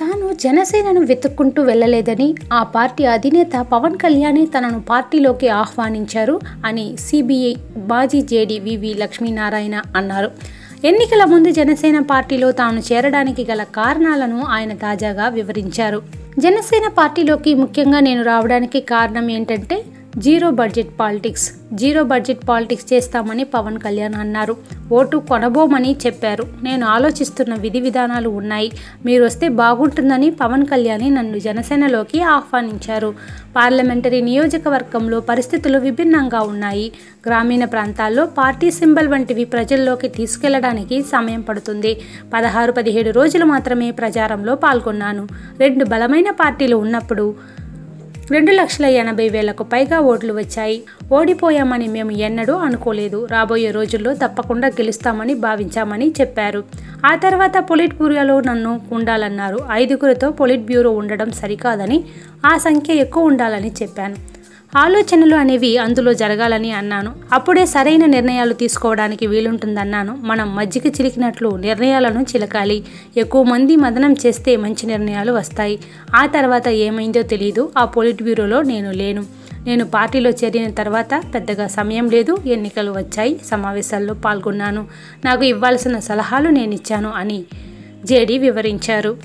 తాను జనసేనను వెతుక్కుంటూ వెళ్ళలేదని ఆ పార్టీ అధినేత పవన్ కళ్యాణే తనను పార్టీలోకి ఆహ్వానించారు అని సిబిఐ మాజీ జేడీ వివి లక్ష్మీనారాయణ అన్నారు. ఎన్నికల ముందు జనసేన పార్టీలో తాను చేరడానికి గల కారణాలను ఆయన తాజాగా వివరించారు. జనసేన పార్టీలోకి ముఖ్యంగా నేను రావడానికి కారణం ఏంటంటే zero budget politics. Zero budget politics చేస్తామని పవన్ కళ్యాణ్ అన్నారు. ఓటు కొనబోమని చెప్పారు. నేను ఆలోచిస్తున్న విధి విధానాలు ఉన్నాయి. మీరు వస్తే బాగుంటుందని పవన్ కళ్యాణ్ నన్ను జనసేనలోకి ఆహ్వానించారు. పార్లమెంటరీ నియోజకవర్గంలో పరిస్థితులు విభిన్నంగా ఉన్నాయి. గ్రామీణ ప్రాంతాల్లో పార్టీ సింబల్ వంటివి ప్రజల్లోకి తీసుకెళ్ళడానికి సమయం పడుతుంది. పదహారు పదిహేడు రోజులు మాత్రమే ప్రచారంలో పాల్గొన్నాను. రెండు బలమైన పార్టీలు ఉన్నప్పుడు రెండు లక్షల ఎనభై వేలకు పైగా ఓట్లు వచ్చాయి. ఓడిపోయామని మేము ఎన్నడూ అనుకోలేదు. రాబోయే రోజుల్లో తప్పకుండా గెలుస్తామని భావించామని చెప్పారు. ఆ తర్వాత పొలిట్ బ్యూరోలో నన్ను ఉండాలన్నారు. ఐదుగురితో పొలిట్ బ్యూరో ఉండడం సరికాదని ఆ సంఖ్య ఎక్కువ ఉండాలని చెప్పాను. ఆలోచనలు అనేవి అందులో జరగాలని అన్నాను. అప్పుడే సరైన నిర్ణయాలు తీసుకోవడానికి వీలుంటుందన్నాను. మనం మజ్జిగ చిలికినట్లు నిర్ణయాలను చిలకాలి. ఎక్కువ మంది మదనం చేస్తే మంచి నిర్ణయాలు వస్తాయి. ఆ తర్వాత ఏమైందో తెలియదు ఆ పొలిట్ బ్యూరోలో నేను లేను. నేను పార్టీలో చేరిన తర్వాత పెద్దగా సమయం లేదు. ఎన్నికలు వచ్చాయి. సమావేశాల్లో పాల్గొన్నాను. నాకు ఇవ్వాల్సిన సలహాలు నేను ఇచ్చాను అని జేడీ వివరించారు.